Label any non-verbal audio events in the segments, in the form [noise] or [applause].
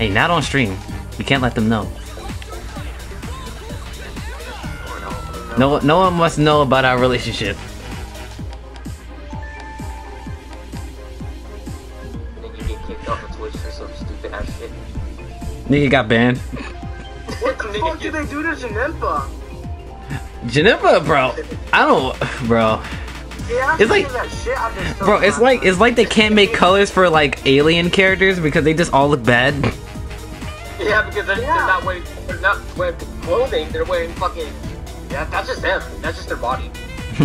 Hey, not on stream. You can't let them know. No, no one must know about our relationship. Then you get kicked off of Twitch for some stupid ass shit. Nigga got banned. What the fuck did they do to Janemba? Janemba, bro. I don't, bro. Yeah, It's like- that shit. I just Bro, it's like it's like they can't make colors for like alien characters because they just all look bad. Because they're, Yeah. they're not wearing they're not wearing clothing. They're wearing fucking. Yeah, that's just them. That's just their body. [laughs]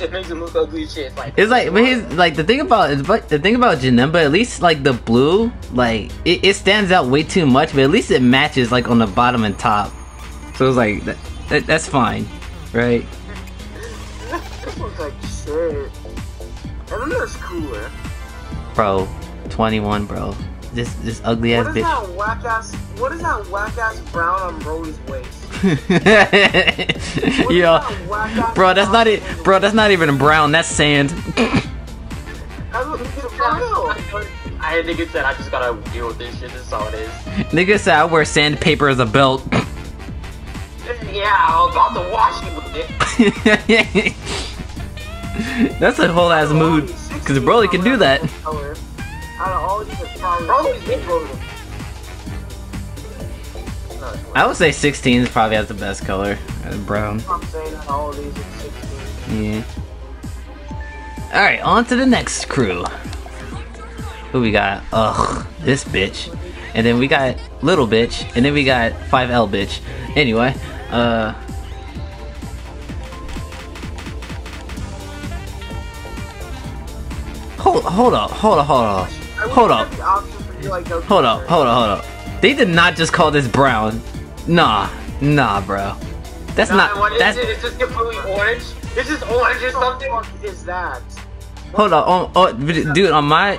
it makes them look ugly shit. It's like It's like, but he's like the thing about it's but the thing about Janemba, at least like the blue, like it, it stands out way too much, but at least it matches like on the bottom and top. So it's like that, that that's fine, right? [laughs] This looks like shit. And then there's cooler. Bro, twenty one, bro. This this ugly ass What is bitch. that whack ass? What is that whack ass brown on Broly's waist? [laughs] Yo, that bro, that's not it, bro. That's not even brown. That's sand. That looks for real. I think it said I just gotta deal with this shit. This is all it is. Nigga said I wear sandpaper as a belt. [laughs] Yeah, I was about to wash you with it. That's a whole ass mood. Cause Broly can do that. Out of all these, I would say 16 is probably has the best color. uh, Brown. I'm saying all of these are 16. Yeah. Alright, on to the next crew. Who we got? Ugh, this bitch. And then we got little bitch. And then we got 5L bitch. Anyway, uh. Hold, hold up, hold up, hold up. Hold up. was the option for you, like, Hold up, hold up, hold up. They did not just call this brown. Nah, nah, bro. That's Nah, not. That's it? It's just completely orange. It's just orange or something. fuck is that? hold up. Oh, oh, dude, on my,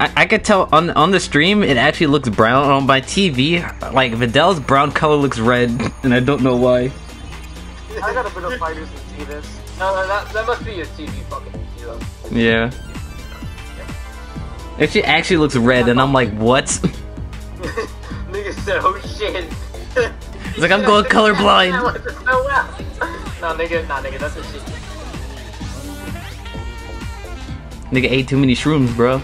I, I could tell on on the stream it actually looks brown. On my TV, like Videl's brown color looks red, [laughs] and I don't know why. I got a bit of fighters to see this. No, no, that, that must be a TV fucking you. Yeah. It she actually looks red, and I'm like, what? [laughs] Nigga said, oh shit. It's like I'm going colorblind. [laughs] no, nigga, nah, nigga, that's a shit. Nigga ate too many shrooms, bro.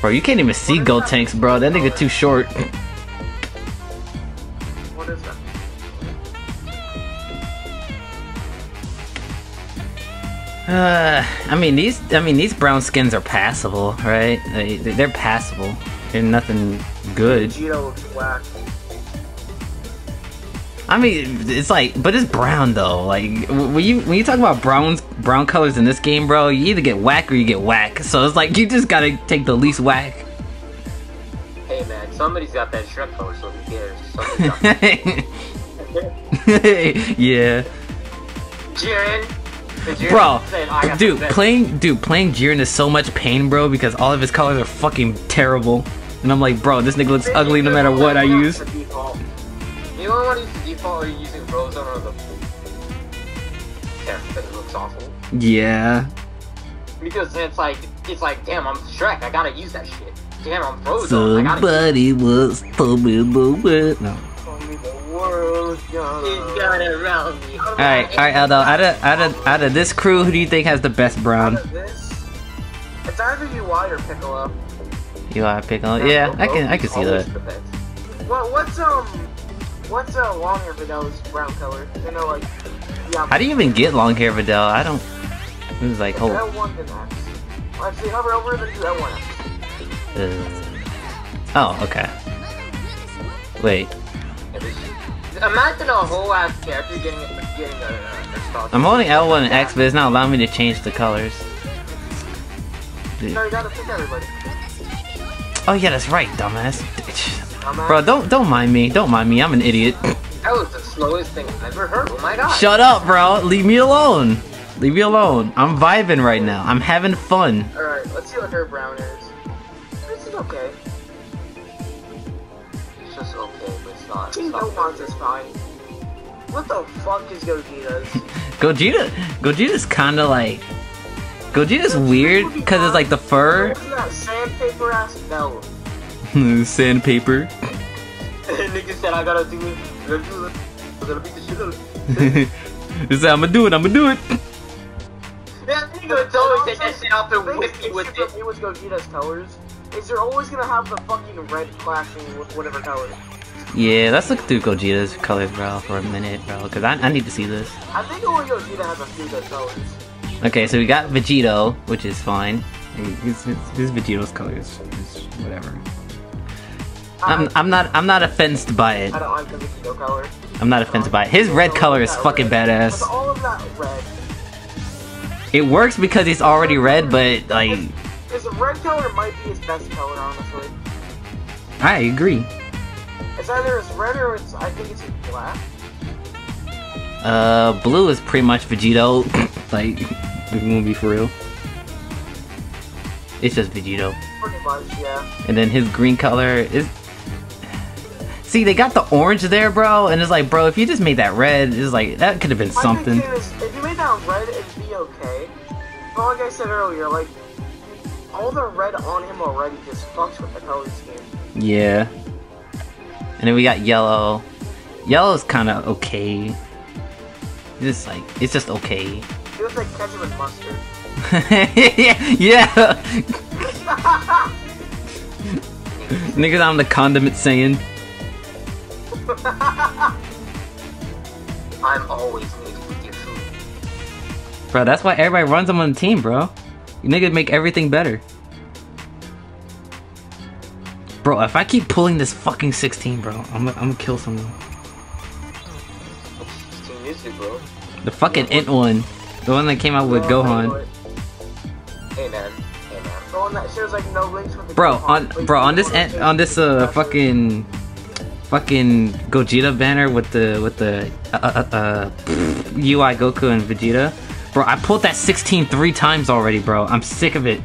Bro, you can't even see Gotenks, bro. That nigga too short. Uh, I mean these. I mean these brown skins are passable, right? They, they're passable. They're nothing good. Vegeta looks whack. I mean, it's like, but it's brown though. Like when you when you talk about browns, brown colors in this game, bro, you either get whack or you get whack. So it's like you just gotta take the least whack. Hey man, somebody's got that Shrek color, so who cares? [laughs] [laughs] [laughs] Yeah, Jiren. Bro, said, "I dude, playing, dude, playing Jiren is so much pain, bro, because all of his colors are fucking terrible. And I'm like, bro, this nigga looks ugly no matter what I use. You to use the default, or you using Frozone or the. Yeah, because looks awful. Yeah. Because it's like, it's like, damn, I'm Shrek. I gotta use that shit. Damn, I'm gotta. Somebody was me the word. No. Tell me the world's gonna. Gonna around me. All right, all right, Aldo. Out of out of out of this crew, who do you think has the best brown? Out of this, it's either UI or Piccolo. You gotta. Yeah, I can I can see that. What what's um what's uh long hair Videl's brown color? You know like yeah. How do you even get long hair, Vidal? I don't. It was like, hold. L1 then X. Actually, hover over then do L1 X. Uh, oh, okay. Wait, Imagine a whole ass character getting getting a, a. I'm holding L1 and X, but it's not allowing me to change the colors. Dude. No, you gotta pick everybody. Oh yeah, that's right, dumbass. Dumbass. Bro, don't don't mind me. Don't mind me. I'm an idiot. [clears throat] That was the slowest thing I've ever heard. Oh my god. Shut up, bro. Leave me alone. Leave me alone. I'm vibing right now. I'm having fun. Alright, let's see what her brown is. This is okay. Okay, but it's. Team Gohan's is fine. What the fuck is Gogeta's? Gogeta, Gogeta's kind of like Gogeta's weird because it's like the fur, that sandpaper ass? No. [laughs] sandpaper. [laughs] Nigga said I gotta do it. I gotta do it. I gotta beat the shit out of it. It's like, I'm gonna do it. I'm gonna do it. Yeah, nigga always said that shit out there with me with issue it. for me with Gogeta's colors is you're always gonna have the fucking red clashing with whatever color. Yeah, let's look through Gogeta's colors, bro, for a minute, bro, because I, I need to see this. I think only Gogeta has a few good colors. Okay, so we got Vegito, which is fine. His, his, his Vegito's colors is whatever. I'm, um, I'm not I'm not offended by it. I don't like the Vegito color. I'm not offended by it. His red color is fucking badass. all of that red. It works because he's already red, but like His red color might be his best color, honestly. I agree. It's either it's red or it's I think it's black. Uh, blue is pretty much Vegito. [laughs] like, if we gonna be for real, it's just Vegito. Pretty much, yeah. And then his green color is. See, they got the orange there, bro, and it's like, bro, if you just made that red, it's like that could have been My something. thing is, if you made that red, it'd be okay. But like I said earlier, like all the red on him already just fucks with the color scheme. Yeah. And then we got yellow. Yellow's kind of okay. Just like it's just okay. It looks like ketchup and mustard. [laughs] yeah. [laughs] Niggas, I'm the condiment saying. [laughs] I'm always needed with your food. Bro, that's why everybody runs them on the team, bro. You niggas make everything better. Bro, if I keep pulling this fucking 16, bro, I'm, gonna- I'm gonna kill someone. It's too music, bro. The fucking int one. The one that came out with Oh, Gohan. Hey man. Hey man. The that shares like no links with the Bro, Gohan, on bro on this can en- take on this uh fucking fucking Gogeta banner with the with the uh, uh, uh UI Goku and Vegeta. Bro, I pulled that 16 three times already, bro. I'm sick of it.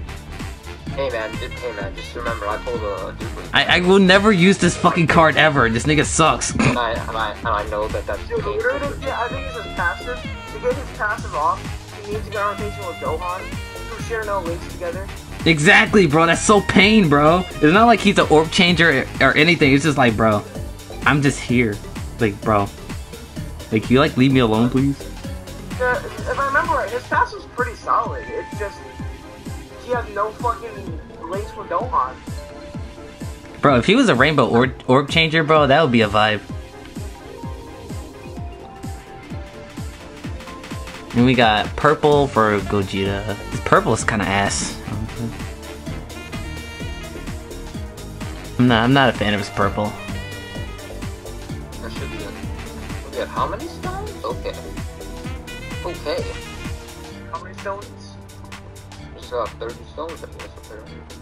Hey man. Just, hey man. Just remember, I pulled a, a duplicate. I, I will never use this fucking card ever. This nigga sucks. [laughs] And I, and I, and I know that that's Dude, painful. we're gonna get, I think it's his passive. To get his passive off, he needs to get on rotation with Gohan, who share no links together. exactly, bro. That's so pain, bro. It's not like he's an orb changer or anything. It's just like, bro, I'm just here. Like, bro. Like, you like leave me alone, please? Uh, if I remember right, his passive's pretty solid. It's just he has no fucking links with Gohan. Bro, if he was a rainbow orb, orb changer, bro, that would be a vibe. And we got purple for Gogeta. This purple is kind of ass. I'm not. I'm not a fan of his purple. That should be it. We got how many stones? Okay. Okay. How many stones? We 30 stones, I guess.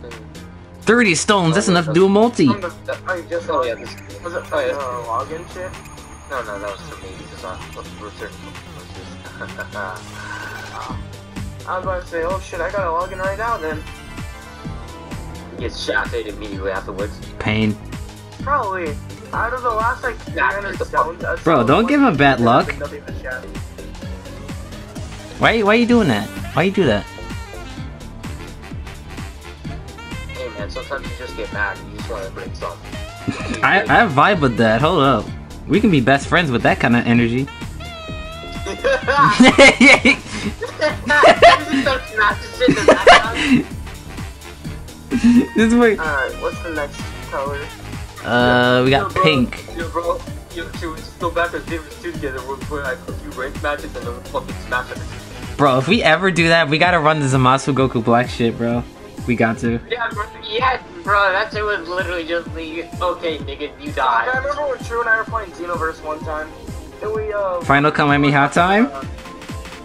Okay. 30 stones. That's enough to do a multi. The, oh, you just Oh, yeah, this. Was it Oh, yeah. uh, login shit? No, no, that was for me because I was [laughs] returning. I was about to say, oh shit, I gotta log in right now then. Gets shafted immediately afterwards. Pain. Probably. Out of the last like Nah, 300 get the fuck- stones, Bro, don't give him bad luck. nothing but shadow. Why? are you doing that? Why you do that? Sometimes you just get mad and you just want to bring some. [laughs] I I vibe with that. Hold up. We can be best friends with that kind of energy. [laughs] this [laughs] way. Alright, what's the next color? Uh, we got pink. Yo, bro. Yo, should we just go back to Davis 2 together? We'll play like a few ranked matches and then we'll fucking smash it. Bro, if we ever do that, we gotta run the Zamasu Goku Black shit, bro. We got to. Yeah, bro. Yeah, bro. That shit was literally just the okay, nigga, you die. I remember when True and I were playing Xenoverse one time, and we, uh... Final Kamehameha time? Uh,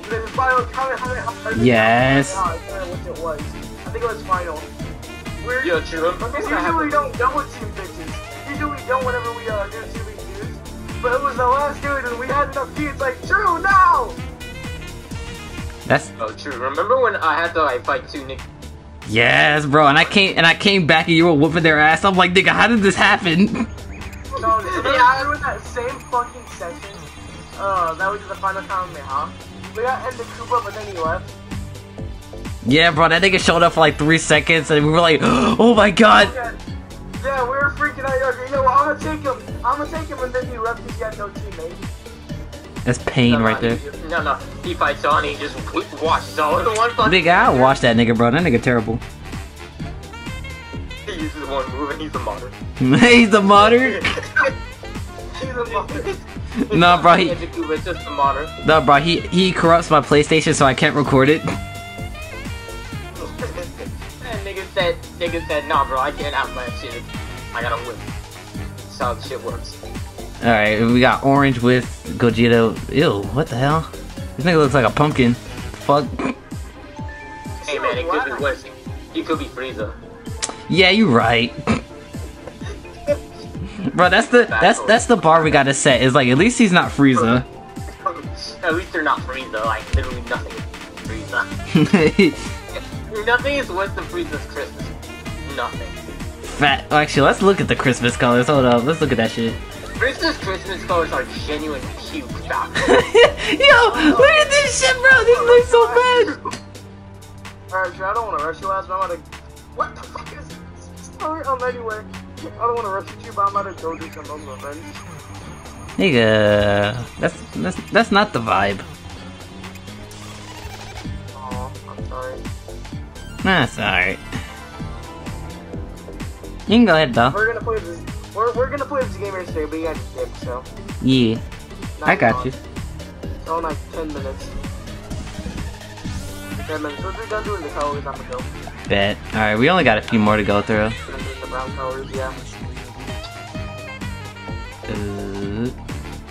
the final Kamehameha... Yes. I can't remember which it was. I think it was final. We're... Yo, True. Remember Because when I had usually we the- don't go with team bitches. Usually we don't whenever we uh, do two v. But it was the last dude and we had enough kids like, True, now! That's Oh, true. Remember when I had to like fight two Nick? Yes, bro. And I came and I came back and you were whooping their ass. I'm like, nigga, how did this happen? [laughs] No, yeah, we were in that same fucking session. Uh, that was the final Kamehameha. We got into Koopa, but then he left. Yeah, bro, that nigga showed up for like three seconds, and we were like, [gasps] "Oh my god!" Yeah, yeah, we were freaking out. Okay, yo, I'm gonna take him. I'm gonna take him, and then he left because he had no teammate. That's pain No, no, right he there. no, no. He fights on. He just w- watches all in one fucking. Big, I'll watch that nigga, bro. That nigga terrible. He uses one move and he's a modern. [laughs] He's a modern. [laughs] He's a mother. [laughs] Nah, bro, he- It's just a modern. No, bro, he he corrupts my PlayStation, so I can't record it. Nigga said, nigga said, nah, bro, I can't have my shit. I gotta win. That's how the shit works. All right, we got orange with Gogeta. Ew, what the hell? This nigga looks like a pumpkin. Fuck. Hey man, it could be worse. He could be Frieza. Yeah, you're right. Bro, that's the that's that's the bar we gotta set. Is like at least he's not Frieza. At least they're not Frieza. Like literally nothing is Frieza. [laughs] nothing is worse than Frieza's Christmas. Nothing. Fat. Actually, let's look at the Christmas colors. Hold up, let's look at that shit. Frieza's Christmas colors are genuine cute stuff. [laughs] Yo, look at this shit, bro. This oh looks so bad. Alright, sure, I don't want to rush you, Laz, but I'm gonna. What the fuck is this? Sorry, I'm anyway. I don't want to rush you, but I'm about to go do some of my friends. Nigga, that's that's that's not the vibe. Aw, I'm sorry. That's alright. You can go ahead though. We're gonna play this. We're, we're gonna play this game here today, but you got to dip, so. Yeah, not I got long. you. So, in like 10 minutes. 10 minutes. Once we're done doing the colors, I'm gonna go. Bet. Alright, we only got a few more to go through. The brown colors, yeah. Uh,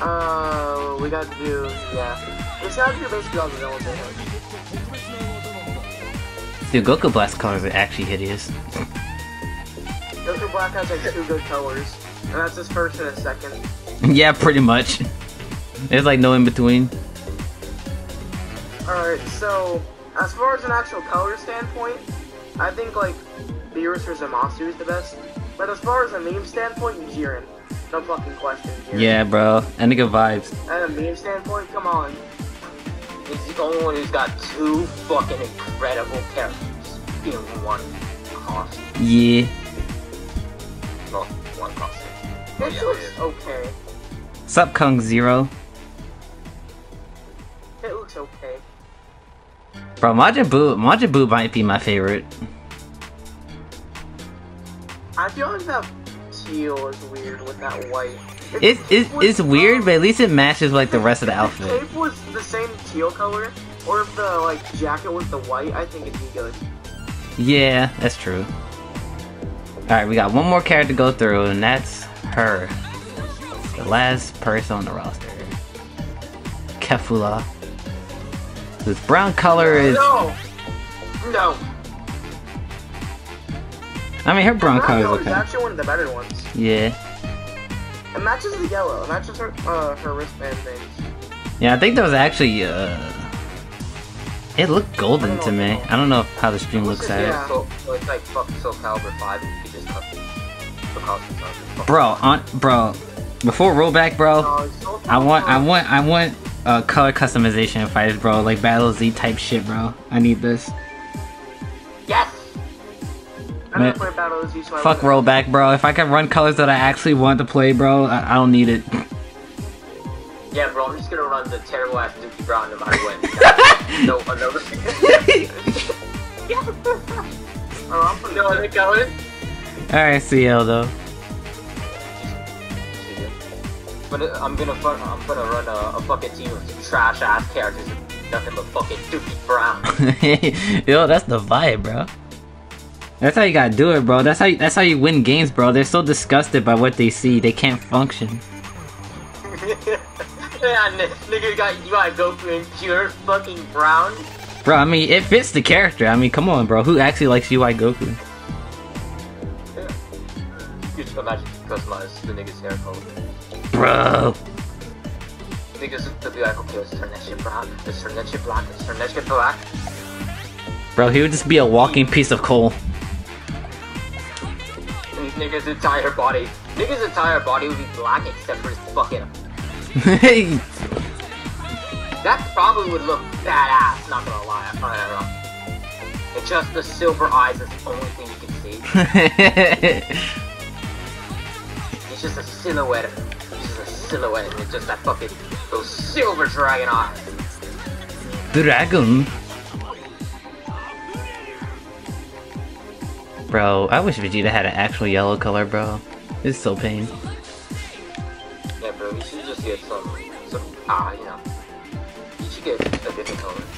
Uh, we gotta do, yeah. It's do basically all the villains dude, Goku Black colors are actually hideous. Black has like two good colors, and that's his first and his second. yeah, pretty much. There's like no in between. Alright, so, as far as an actual color standpoint, I think like Beerus or Zamasu is the best. But as far as a meme standpoint, Jiren. No fucking question, Jiren. Yeah, bro. That nigga vibes. And a meme standpoint, come on. He's the only one who's got two fucking incredible characters in one costume. Yeah. Well, one costume. It yeah, looks it is. okay. Sup, Kung Zero. It looks okay. Bro, Majin Buu, Majin Buu might be my favorite. I feel like that teal is weird with that white. It's the it's, it's weird, um, but at least it matches like the rest of the if outfit. The cape was the same teal color, or if the like jacket was the white, I think it'd be good. Yeah, that's true. Alright, we got one more character to go through, and that's her. The last person on the roster. Kefla. This brown color is. No! No! I mean, her brown color is okay. actually one of the better ones. Yeah. It matches the yellow. It matches her uh, her wristband things. Yeah, I think that was actually. uh It looked golden to me. I don't know how the stream looks at it. Yeah. So, so it's like fuck Soul Calibur 5 and you could just cut the costumes. Bro, on bro, before rollback, bro, I want, I want, I want uh, color customization fighters, bro, like Battle Z type shit, bro. I need this. Yes! Man, never played Battle Z, so I Fuck rollback, bro. If I can run colors that I actually want to play, bro, I, I don't need it. Yeah, bro, I'm just gonna run the terrible ass Dookie Brown no matter what. [laughs] no, another. Oh, I'm putting no other colors? All right, CL though. But I'm gonna fun, I'm gonna run a, a fucking team of trash ass characters, nothing but fucking Dookie Brown. [laughs] Yo, that's the vibe, bro. That's how you gotta do it, bro. That's how you, that's how you win games, bro. They're so disgusted by what they see, they can't function. Yeah, n- nigga got you got Goku in pure fucking brown. Bro, I mean, it fits the character. I mean, come on, bro. Who actually likes UI Goku? Just imagine customize the nigga's hair color. Bro. Niggas black. Bro, he would just be a walking piece of coal. Nigga's entire body, nigga's entire body would be black except for his fucking. Hey, That probably would look badass. Not gonna lie, I find that wrong. It's just the silver eyes is the only thing you can see. [laughs] It's just a silhouette. It's just a silhouette. It's just that fucking those silver dragon eyes. Dragon. Bro, I wish Vegeta had an actual yellow color, bro. It's so pain. Yeah, bro. You should just get some, some ah, you know. You should get a different color.